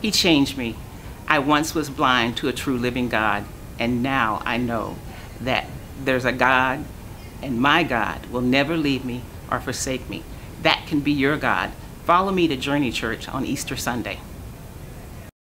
He changed me. I once was blind to a true living God, and now I know that there's a God, and my God will never leave me or forsake me. That can be your God. Follow me to Journey Church on Easter Sunday.